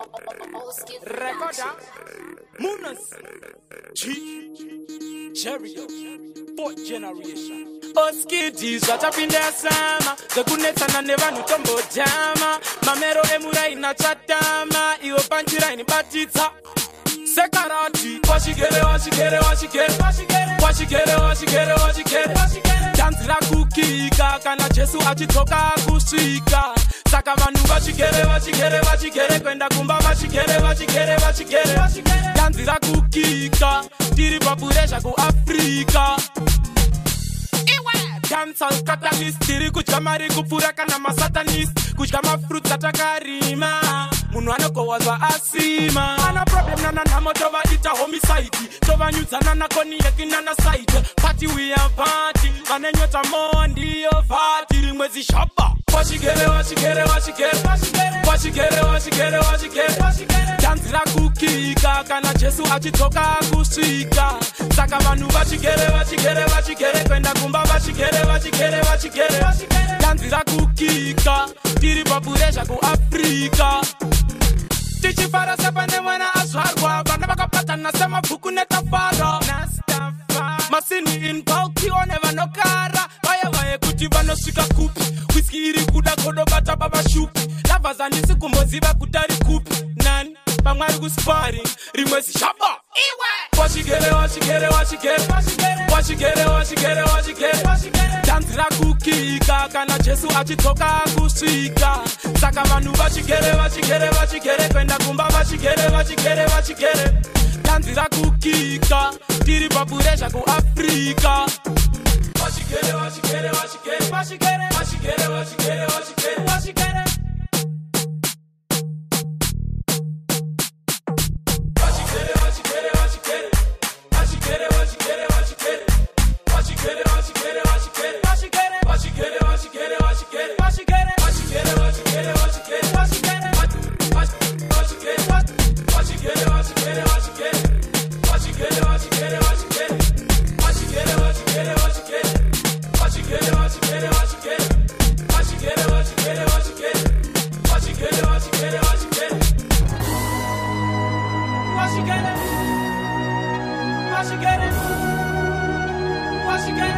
Recorda Munas G Jerry Fourth Generation oskidhi zvachapinda yasama zvekunetsana nevanhu tombodhama mamero emuraini achatama iwo panjiraini batitsa sekarati wachigere wachigere wachigere wachigere wachigere wachigere danzira kukika kana jesu achidzoka akusvika saka vanhu vachigere vachigere vachigere kuenda kumba vachigere vachigere vachigere yanzi rakukika tiri pabureza kuafrika dansalkatanis tiri kudya mari kupfuura kana masatanis kudya mafruits atakarima munhu anogowazva asima ana problem nananhamo tovaita homicide tovanyudzana nakoni yekinana site pati wiya pati vane nyota mondiyo vati rimwe zishopa tanzira kukika kana jesu achidzoka kusvika saka vanhu vachigere vachigere vachigere kuenda kumba vachigere vachigere vachigere tanzira kukika tiri papuresha kuafrika tichifara sepane mwana azvarwa vana vakapatana semabhuku netafara masini in balkione inosvika kupi whiski iri kuda kodobata pavashupi lavhas handisi kumboziva kutari kupi nani pamwe ari kusipari rimwe sishaba danzi rakukika kana jesu achidzoka akusvika saka vanhu vachigere vachigere vachigere kuenda kumba vachigere vachigere vachigere danzi rakukika tiri papuresha kuafrika Acho que eu acho que ele, eu acho que ele, eu acho que ele, eu acho que ele, eu acho que ele, eu acho que eu acho que Watch you get it, watch you get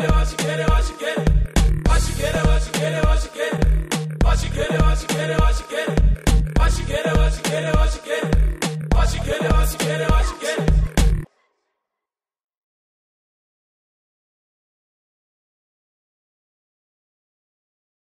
it, watch you get it.